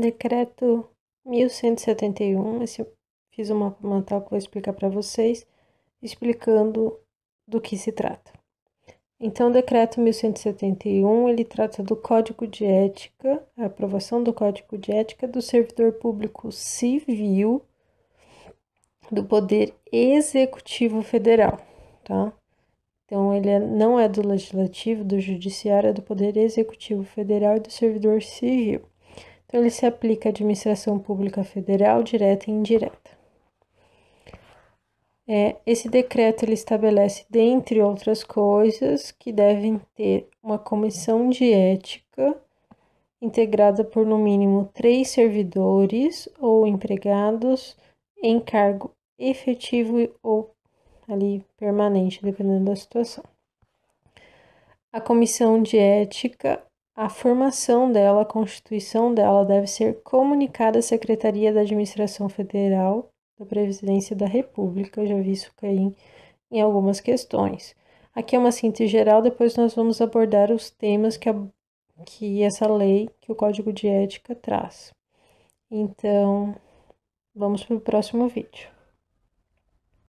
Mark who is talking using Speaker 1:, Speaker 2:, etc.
Speaker 1: Decreto 1171, esse, fiz uma matéria que vou explicar para vocês, explicando do que se trata. Então, o decreto 1171, ele trata do Código de Ética, a aprovação do Código de Ética do servidor público civil do Poder Executivo Federal, tá? Então, ele é, não é do Legislativo, do Judiciário, é do Poder Executivo Federal e do servidor civil. Então, ele se aplica à administração pública federal, direta e indireta. É, esse decreto ele estabelece, dentre outras coisas, que devem ter uma comissão de ética integrada por no mínimo três servidores ou empregados em cargo efetivo ou ali permanente, dependendo da situação. A comissão de ética a formação dela, a constituição dela deve ser comunicada à Secretaria da Administração Federal da Presidência da República. Eu já vi isso cair em algumas questões. Aqui é uma síntese geral, depois nós vamos abordar os temas que, a, que essa lei, que o Código de Ética traz. Então, vamos para o próximo vídeo.